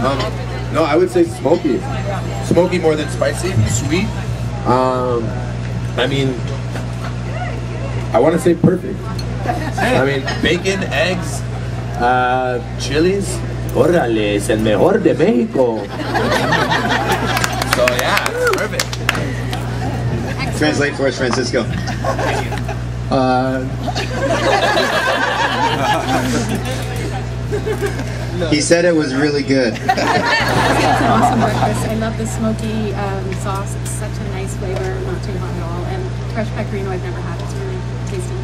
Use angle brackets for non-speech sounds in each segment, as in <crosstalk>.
Um, no, I would say smoky. Smoky more than spicy. Sweet. Um, I mean, I want to say perfect. I mean, bacon, eggs, uh, chilies. Órale, es el mejor de México. so yeah, it's perfect. Translate for us, Francisco. Uh, <laughs> He said it was really good. <laughs> It's an awesome breakfast. I love the smoky um, sauce. It's such a nice flavor, not too hot at all. And fresh pecorino I've never had. It's really tasty.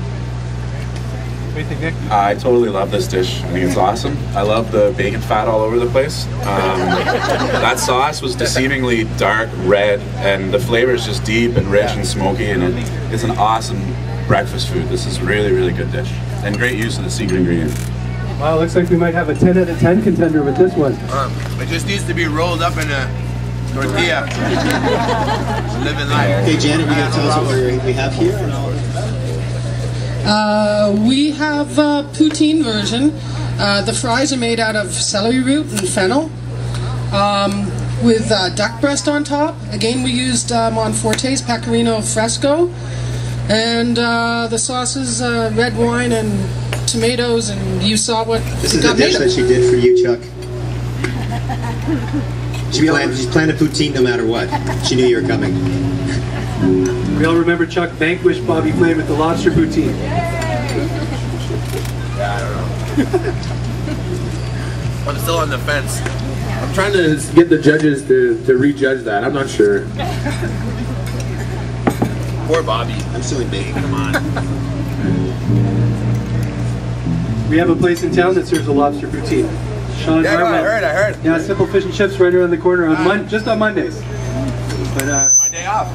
What do you think, Nick? I totally love this dish. I think it's awesome. I love the bacon fat all over the place. Um, <laughs> that sauce was deceivingly dark red, and the flavor is just deep and rich and smoky, and it, it's an awesome breakfast food. This is really, really good dish, and great use of the secret ingredient. Wow, looks like we might have a 10 out of 10 contender with this one. um, it just needs to be rolled up in a tortilla. <laughs> Living life. Okay, Janet, you gotta tell us what we we have here? Uh, we have a poutine version. Uh, the fries are made out of celery root and fennel, um, with uh, duck breast on top. Again, we used uh, Monforte's Pecorino Fresco, and uh, the sauce is uh, red wine and tomatoes, and you saw what This is a got dish made that of. she did for you, Chuck. She planned, she planned a poutine no matter what. She knew you were coming. We all remember Chuck vanquished Bobby Flay with the lobster poutine. <laughs> I'm still on the fence. I'm trying to get the judges to, to rejudge that. I'm not sure. Poor Bobby. I'm still in bacon. Come on. <laughs> We have a place in town that serves a lobster poutine. Sean Yeah, I heard, I heard. Yeah, Simple Fish and Chips right around the corner on Mon- just on Mondays. But uh, My day off.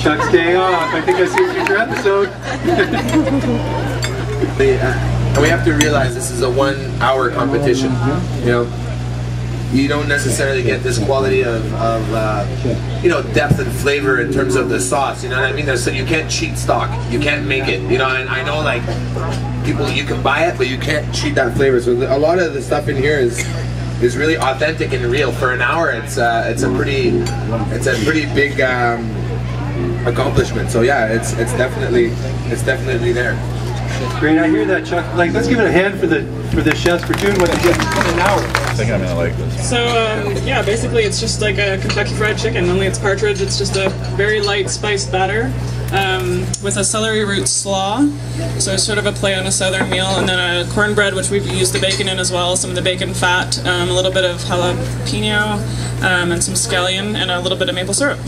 Chuck's day off. I think I see a future episode. <laughs> We, and we have to realize this is a one-hour competition. You know, you don't necessarily get this quality of, of uh, you know, depth and flavor in terms of the sauce. You know what I mean? There's, so you can't cheat stock. You can't make it. You know, and I know like people, you can buy it, but you can't cheat that flavor. So a lot of the stuff in here is is really authentic and real. For an hour, it's uh, it's a pretty it's a pretty big. Um, accomplishment so yeah it's it's definitely it's definitely there Great, I hear that, Chuck. Like, let's give it a hand for the for the chefs for doing what they did in an hour. I think I'm gonna like this. So um, yeah, basically it's just like a Kentucky Fried Chicken, only it's partridge. It's just a very light spiced batter um, with a celery root slaw. So it's sort of a play on a southern meal, and then a cornbread which we've used the bacon in as well. Some of the bacon fat, um, a little bit of jalapeno, um, and some scallion, and a little bit of maple syrup.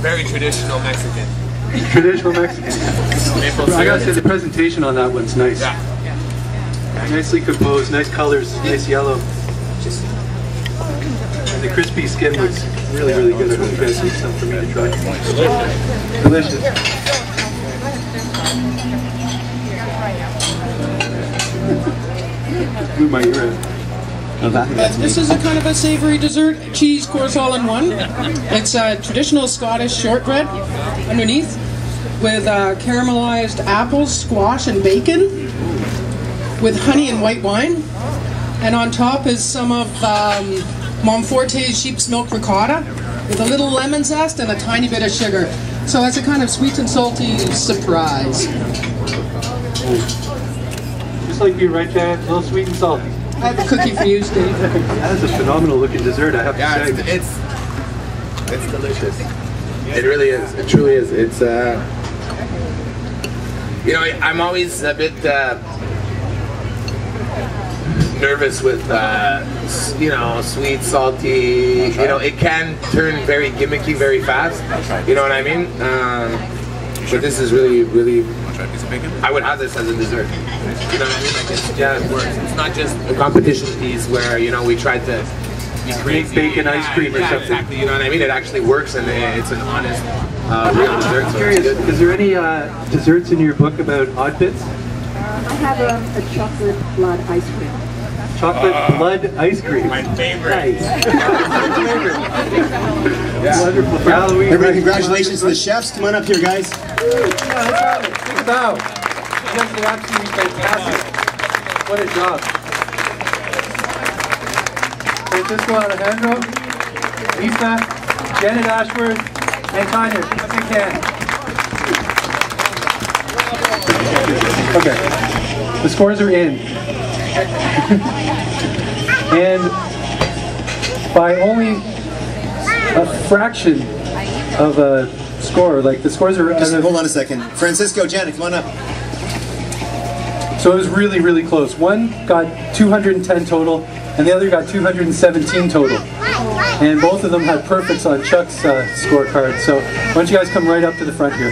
very traditional mexican Traditional Mexican. I gotta say, the presentation on that one's nice. yeah Nicely composed, nice colors, nice yellow. And the crispy skin was really, really good. I hope you guys see some for me to try. Delicious. <laughs> Blew my ear out. This is a kind of a savory dessert, cheese course all in one. It's a traditional Scottish shortbread underneath with uh, caramelized apples, squash, and bacon with honey and white wine. And on top is some of um, Monforte's sheep's milk ricotta with a little lemon zest and a tiny bit of sugar. So it's a kind of sweet and salty surprise. Just like you, right, Jan? A little sweet and salty. I have a cookie for you, Steve. That is a phenomenal looking dessert, I have to say. it's, it's it's delicious. It really is. It truly is. It's uh you know I, i'm always a bit uh nervous with uh you know sweet salty you know it can turn very gimmicky very fast. You know what i mean? Um but this is really really Try a piece of bacon. I would have this as a dessert. You know what I mean? Like it's, yeah, it works. It's not just a competition piece where you know we tried to be crazy. bacon ice Yeah, cream or yeah, something. Exactly. You know what I mean? It actually works, and it's an honest, uh, real dessert. I'm curious, it's good. is there any uh, desserts in your book about odd bits? I have a, a chocolate blood ice cream. Chocolate blood ice cream. My favorite. <laughs> Wonderful for Halloween. Everybody, congratulations to the chefs. Come on up here, guys. Think about. You guys did absolutely fantastic. What a job. Francisco Alejandro, Lisa, Janet Ashworth, and Tanya. If you can. Okay, the scores are in. <laughs> and by only a fraction of a score, like the scores are Just hold on a second. Francisco, Janet, come on up. So it was really, really close. One got 210 total, and the other got 217 total. And both of them had perfects on Chuck's uh, scorecard. So why don't you guys come right up to the front here?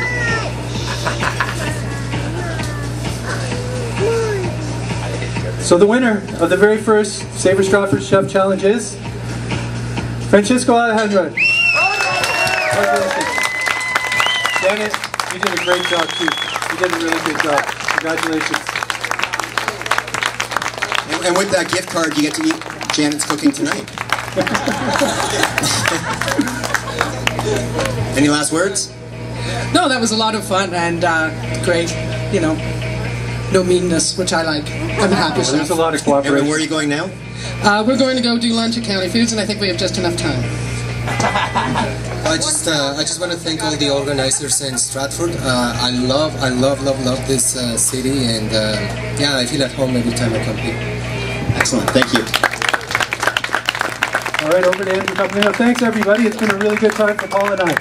So the winner of the very first Savour Stratford Chef Challenge is Francisco Alejandro. Congratulations. Janet, you did a great job too. You did a really good job. Congratulations. And, and with that gift card, you get to eat Janet's cooking tonight. <laughs> Any last words? No, that was a lot of fun and uh, great, you know, no meanness, which I like. I'm a happy There's chef. a lot of And where are you going now? Uh, we're going to go do lunch at County Foods, and I think we have just enough time. I just uh, I just want to thank all the organizers in Stratford. Uh, I love I love love love this uh, city, and uh, yeah, I feel at home every time I come here. Excellent. Thank you. All right, over to Andrew Campanino. Thanks, everybody. It's been a really good time for Paul and I.